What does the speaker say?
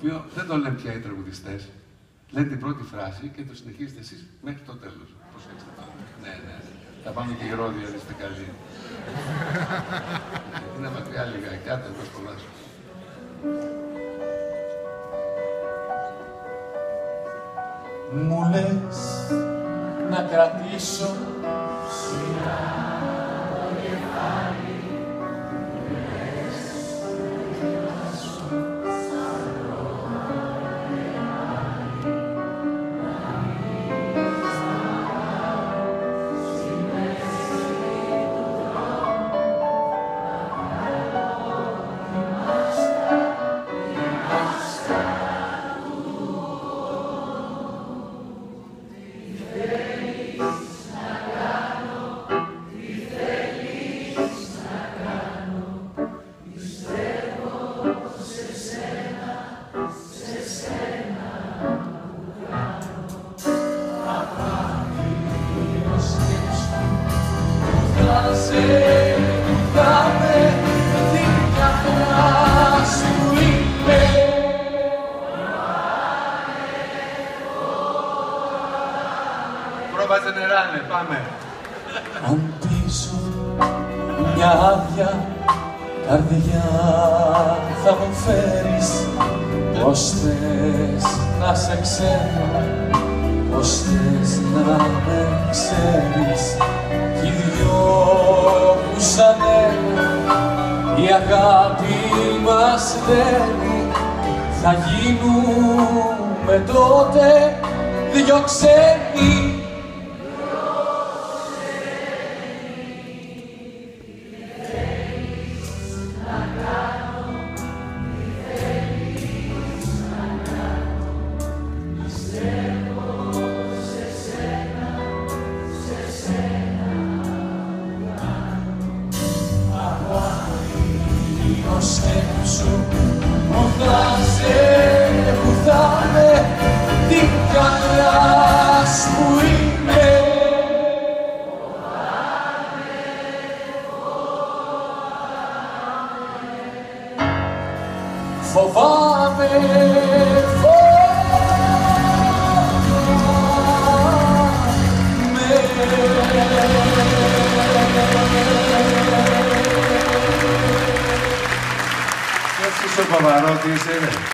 οποίο δεν το λένε πια οι τραγουδιστές. Λένε την πρώτη φράση και το συνεχίζετε εσείς μέχρι το τέλος. Προσέξτε πάρα. Ναι, ναι. Θα πάμε και η ρόδια, είστε καλοί. Είναι μακριά λίγα, κάτε εδώ σχολάσου. Μου λες να κρατήσω σειρά Πρόβαζε νεράνε, πάμε. Αν πίσω μια άδεια καρδιά θα μου φέρεις Πώς θες να σε ξέρω, πώς θες να με ξέρεις Κι μας δένει Θα γίνουμε τότε δυο ξένοι σκέψου που θα σε που θα με την καρδιά σου είμαι. Φοβάμαι, Έτσι Pavarotti dice...